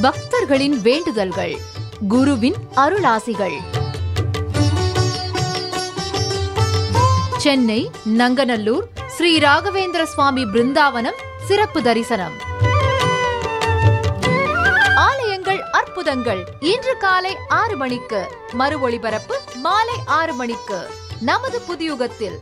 பக்தர்களின் வேண்டுதல்கள் குருவின் அருளாசிகள். சென்னை நங்கநல்லூர் ஸ்ரீ ராகவேந்திர சுவாமி பிருந்தாவனம் சிறப்பு தரிசனம். ஆலயங்கள் அற்புதங்கள் இன்று காலை ஆறு மணிக்கு. மறு ஒளிபரப்பு மாலை ஆறு மணிக்கு. நமது புதியுகத்தில்.